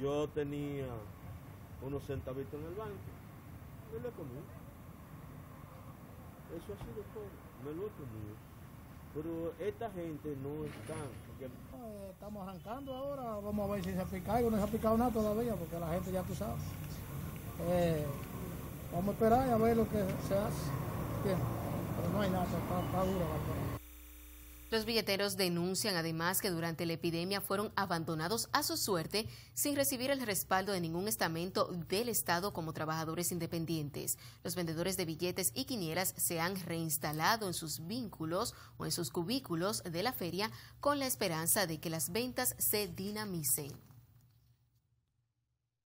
yo tenía unos centavitos en el banco, me lo comido. Eso ha sido todo, me lo he comido. Pero esta gente no está. Porque... Eh, estamos arrancando ahora, vamos a ver si se ha picado. No se ha picado nada todavía porque la gente ya tú sabes. Eh, vamos a esperar y a ver lo que se hace. Bien, pero no hay nada, está, está duro la. Los billeteros denuncian además que durante la epidemia fueron abandonados a su suerte sin recibir el respaldo de ningún estamento del Estado como trabajadores independientes. Los vendedores de billetes y quinielas se han reinstalado en sus vínculos o en sus cubículos de la feria con la esperanza de que las ventas se dinamicen.